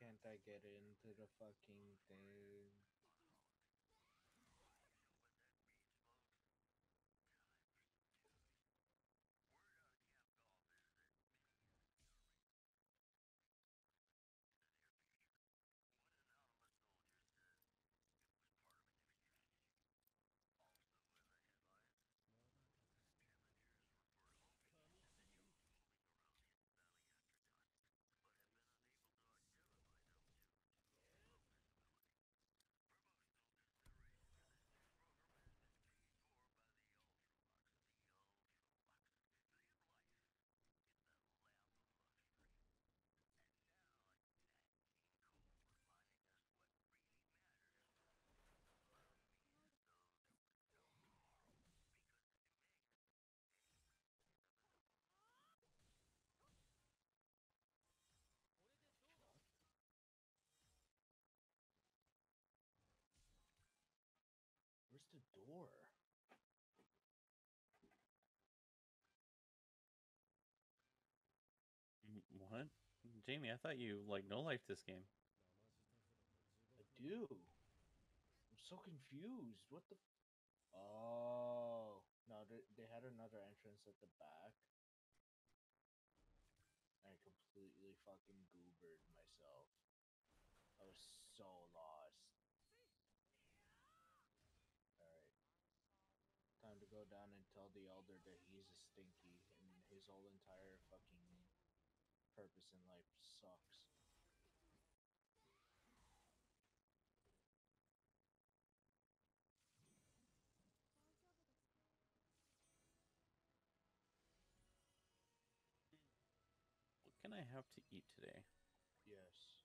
can't I get into the fucking thing? Where's the door? Mm, What? Jamie, I thought you like no life this game. I do. I'm so confused. What the? Oh no, they, they had another entrance at the back. I completely fucking goobered myself. I was so lost. Alright. Time to go down and tell the elder that he's a stinky and his whole entire fucking purpose in life sucks. What can I have to eat today? Yes.